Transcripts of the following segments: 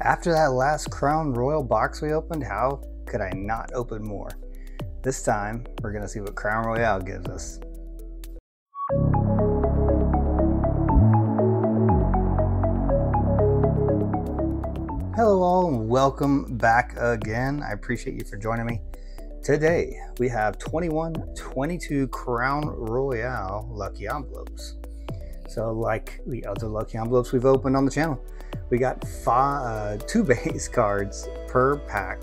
After that last Crown Royale box we opened, how could I not open more? This time, we're gonna see what Crown Royale gives us. Hello all and welcome back again. I appreciate you for joining me. Today, we have 2122 Crown Royale Lucky Envelopes. So like the other Lucky Envelopes we've opened on the channel, we got five, uh, two base cards per pack.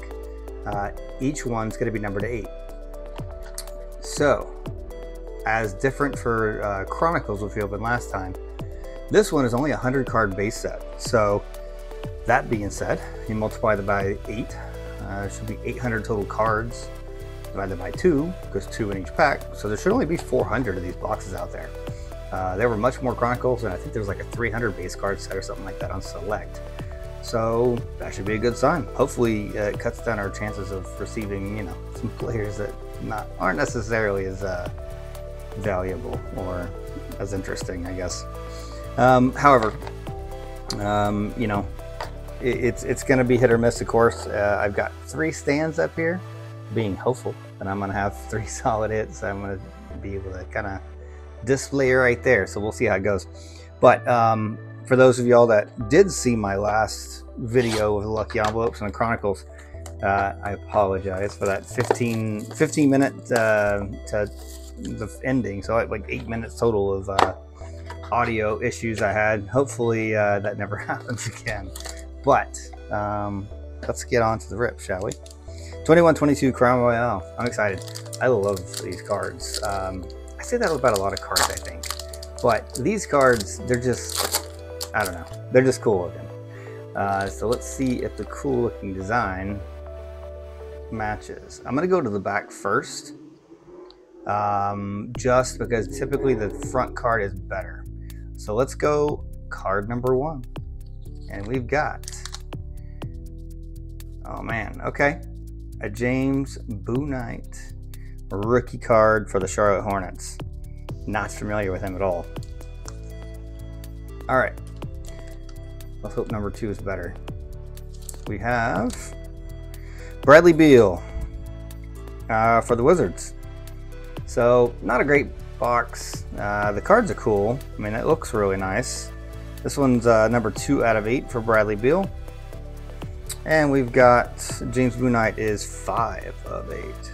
Uh, each one's going to be numbered eight. So, as different for uh, Chronicles, which we opened last time, this one is only a 100 card base set. So, that being said, you multiply that by eight, uh, should be 800 total cards divided by two, because two in each pack. So there should only be 400 of these boxes out there. Uh, there were much more Chronicles, and I think there was like a 300 base card set or something like that on Select. So that should be a good sign. Hopefully, uh, it cuts down our chances of receiving, you know, some players that not aren't necessarily as uh, valuable or as interesting, I guess. Um, however, um, you know, it, it's it's going to be hit or miss, of course. Uh, I've got three stands up here, being hopeful that I'm going to have three solid hits. I'm going to be able to kind of display right there. So we'll see how it goes. But um, for those of y'all that did see my last video of the Lucky Envelopes and the Chronicles, uh, I apologize for that 15, 15 minute uh, to the ending. So like eight minutes total of uh, audio issues I had. Hopefully uh, that never happens again. But um, let's get on to the rip, shall we? 2122 Crown Royale. I'm excited. I love these cards. Um, I say that about a lot of cards, I think. But these cards, they're just, I don't know, they're just cool looking. Uh, so let's see if the cool looking design matches. I'm to go to the back first, um, just because typically the front card is better. So let's go card number one. And we've got, oh man, okay, a James Bouknight rookie card for the Charlotte Hornets. Not familiar with him at all. All right. Let's hope number two is better. We have Bradley Beal uh, for the Wizards. So, not a great box. Uh, the cards are cool. I mean, it looks really nice. This one's uh, number two out of eight for Bradley Beal. And we've got James Bouknight is five of eight.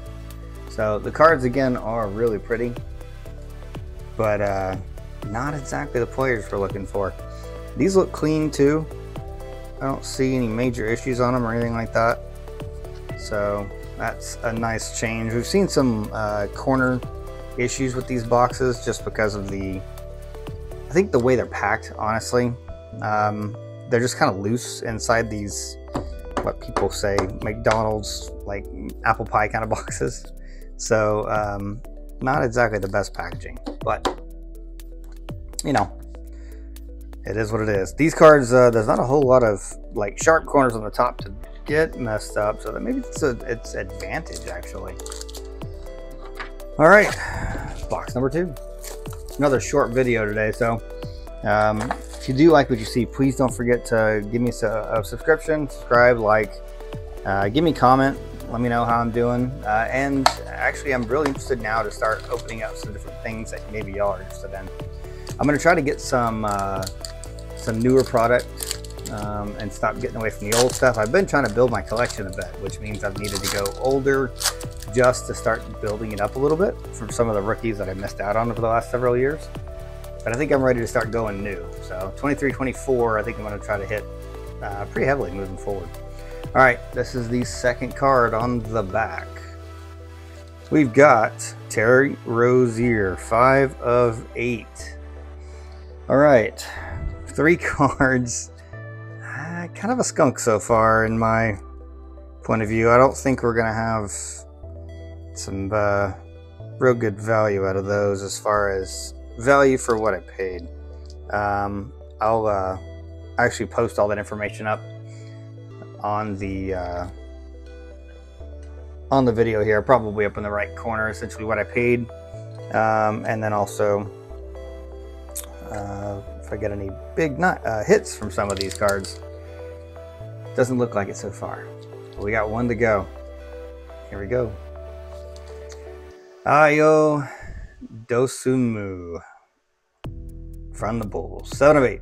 So the cards again are really pretty, but uh, not exactly the players we're looking for. These look clean too. I don't see any major issues on them or anything like that. So that's a nice change. We've seen some uh, corner issues with these boxes just because of the, I think the way they're packed, honestly. Um, they're just kind of loose inside these, what people say, McDonald's, like apple pie kind of boxes. So, um, not exactly the best packaging, but you know, it is what it is. These cards, uh, there's not a whole lot of like sharp corners on the top to get messed up, so that maybe it's a, it's advantage actually. All right, box number two. Another short video today, so um, if you do like what you see, please don't forget to give me a, a subscription, subscribe, like, uh, give me a comment, let me know how I'm doing. Uh, and actually, I'm really interested now to start opening up some different things that maybe y'all are interested in. I'm going to try to get some uh, some newer product um, and stop getting away from the old stuff. I've been trying to build my collection a bit, which means I've needed to go older just to start building it up a little bit from some of the rookies that I missed out on for the last several years. But I think I'm ready to start going new. So 23, 24, I think I'm going to try to hit uh, pretty heavily moving forward. All right, this is the second card on the back. We've got Terry Rozier, five of eight. All right, three cards. Uh, kind of a skunk so far in my point of view. I don't think we're gonna have some uh, real good value out of those as far as value for what I paid. Um, I'll uh, actually post all that information up on the uh, on the video here, probably up in the right corner, essentially what I paid, um, and then also uh, if I get any big uh, hits from some of these cards. Doesn't look like it so far. But we got one to go. Here we go. Ayo Dosunmu from the Bulls. Seven of eight.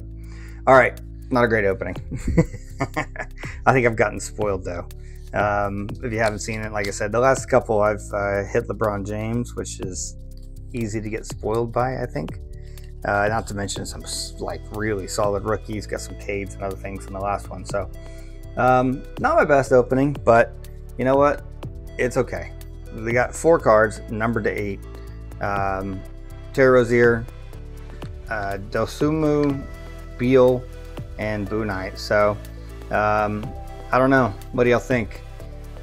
All right, not a great opening. I think I've gotten spoiled though. Um, if you haven't seen it, like I said, the last couple I've uh, hit LeBron James, which is easy to get spoiled by, I think. Uh, not to mention some like really solid rookies, got some Cades and other things in the last one. So, um, not my best opening, but you know what? It's okay. We got four cards, numbered to eight. Um, Terry Rozier, uh, Dosunmu, Beal, and Bouknight. So, um, I don't know. What do y'all think?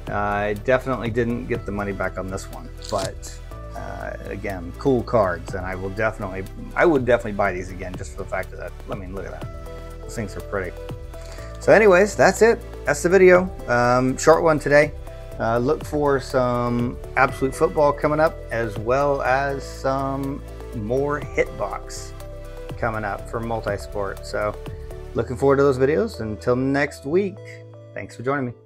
Uh, I definitely didn't get the money back on this one, but uh, again, cool cards, and I will definitely, I would definitely buy these again just for the fact that. I mean, look at that. Those things are pretty. So anyways, that's it. That's the video. Um, short one today. Uh, look for some absolute football coming up, as well as some more hitbox coming up for multi-sport. So looking forward to those videos. Until next week, thanks for joining me.